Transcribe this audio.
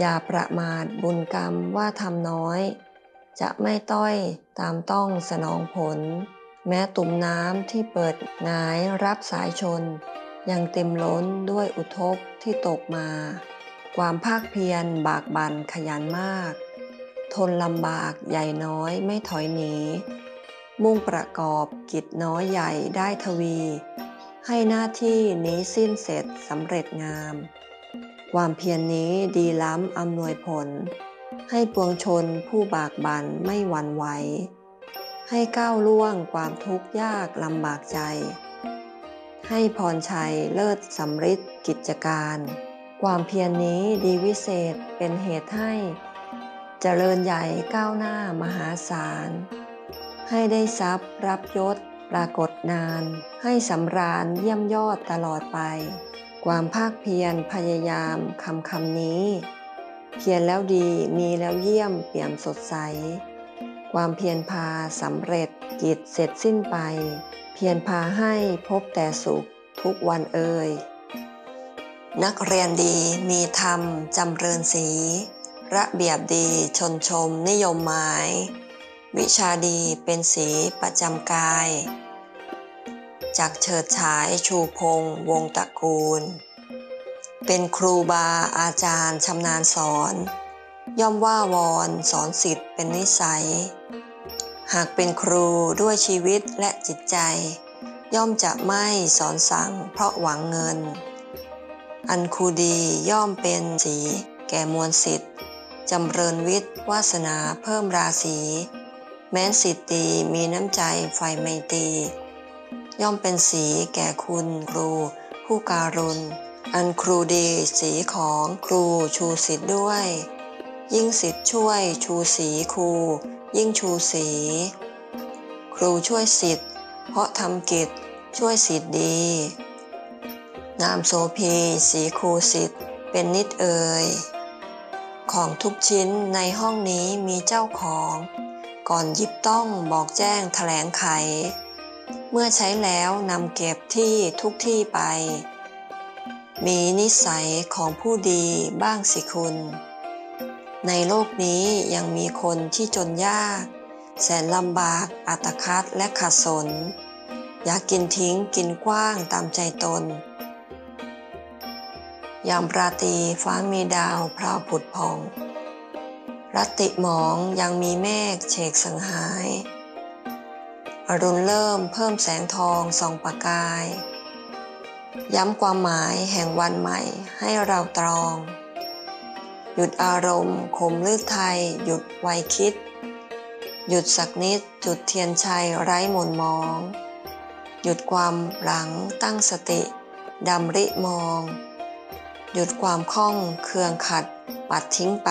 อย่าประมาทบุญกรรมว่าทำน้อย จะไม่ต้อยตามต้องสนองผล แม้ตุ่มน้ำที่เปิดหงายรับสายชน ยังเต็มล้นด้วยอุทกที่ตกมา ความภาคเพียรบากบั่นขยันมาก ทนลำบากใหญ่น้อยไม่ถอยหนี มุ่งประกอบกิจน้อยใหญ่ได้ทวี ให้หน้าที่นี้สิ้นเสร็จสำเร็จงาม ความเพียรนนี้ดีล้ำอำนวยผล ให้ปวงชนผู้บากบั่นไม่หวั่นไหว ให้ก้าวล่วงความทุกข์ยากลำบากใจ ให้พรชัยเลิศสำริดกิจการ ความเพียรนนี้ดีวิเศษเป็นเหตุให้ เจริญใหญ่ก้าวหน้ามหาศาล ให้ได้ทรัพย์รับยศปรากฏนาน ให้สำราญเยี่ยมยอดตลอดไป ความภาคเพียรพยายามคำคำนี้ เพียรแล้วดีมีแล้วเยี่ยมเปี่ยมสดใส ความเพียรพาสำเร็จกิจเสร็จสิ้นไป เพียรพาให้พบแต่สุขทุกวันเอ่ยนักเรียนดีมีธรรมจำเริญสีระเบียบดีชนชมนิยมหมาย วิชาดีเป็นสีประจำกาย จากเฉิดฉายชูพงษ์วงตระกูล เป็นครูบาอาจารย์ชำนาญสอน ย่อมว่าวอนสอนสิทธิ์เป็นนิสัย หากเป็นครูด้วยชีวิตและจิตใจ ย่อมจะไม่สอนสั่งเพราะหวังเงิน อันครูดีย่อมเป็นสีแก่มวลสิทธิ์จำเริญวิทย์วาสนาเพิ่มราศี แม้นสิทธิ์ดีมีน้ำใจไฟไม่ตี ย่อมเป็นสีแก่คุณครู ผู้การุณ อันครูดีสีของครูชูสิทธิ์ด้วย ยิ่งสิทธิ์ช่วยชูสีครู ยิ่งชูสี ครูช่วยสิทธิ์ เพราะทำกิจช่วยสิทธิ์ดี นามโสพีสีครูสิทธิ์เป็นนิดเอ่ยของทุกชิ้นในห้องนี้มีเจ้าของ ก่อนยิบต้องบอกแจ้งแถลงไข เมื่อใช้แล้วนำเก็บที่ทุกที่ไป มีนิสัยของผู้ดีบ้างสิคุณ ในโลกนี้ยังมีคนที่จนยาก แสนลำบากอัตคัดและขัดสน อยากกินทิ้งกินกว้างตามใจตน ยามราตรีฟ้ามีดาวพราวผุดพอง รัติหมองยังมีเมฆเฉกสังหาย อรุณเริ่มเพิ่มแสงทองส่องประกาย ย้ำความหมายแห่งวันใหม่ให้เราตรอง หยุดอารมณ์ขมลืดไทย หยุดไวคิด หยุดสักนิดจุดเทียนชัยไร้หม่นมอง หยุดความหลังตั้งสติดำริมอง หยุดความคล่องเคืองขัดปัดทิ้งไป